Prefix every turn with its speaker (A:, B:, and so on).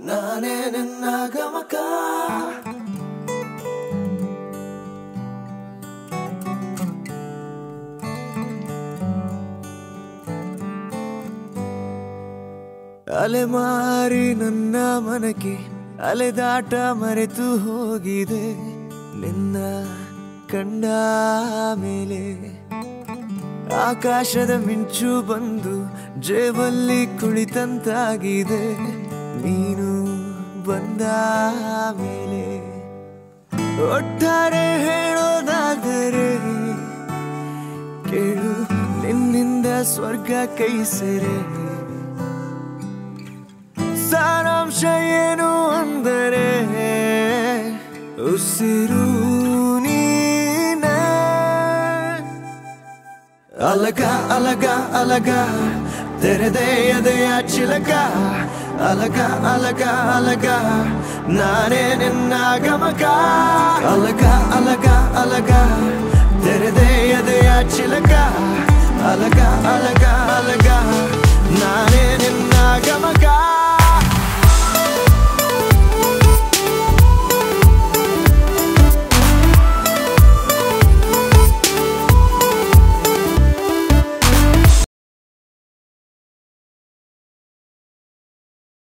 A: ನಾನೇ ನಿನ್ನ ಗಮಕ ಅಲೆಮಾರಿ ನನ್ನ ಮನಕ್ಕೆ ಅಲೆದಾಟ ಮರೆತು ಹೋಗಿದೆ ನಿನ್ನ ಕಂಡ ಮೇಲೆ ಆಕಾಶದ ಮಿಂಚು ಬಂದು ಜೇಬಲ್ಲಿ ಕುಳಿತಂತಾಗಿದೆ. ನೀನು ಬಂದ ಮೇಲೆ ಒಟ್ಟಾರೆ ಹೇಳೋದಾದರೆ ಕೇಳು, ನಿನ್ನಿಂದ ಸ್ವರ್ಗ ಕೈ ಸೇರೆ. ಸಾರಾಂಶ ಏನು ಅಂದರೆ ಉಸಿರು ಅಲಗ ಅಲಗ ಅಲಗ ತೆರೆದೆ ಎದೆಯ ಚಿಲಕ ಅಲಗ ಅಲಗ ಅಲಗ ನಾನೇ ನಿನ್ನ ಗಮಕ ಅಲಗ ಅಲಗ ಅಲಗ ತೆರೆದೆ ಎದೆಯ ಚಿಲಕ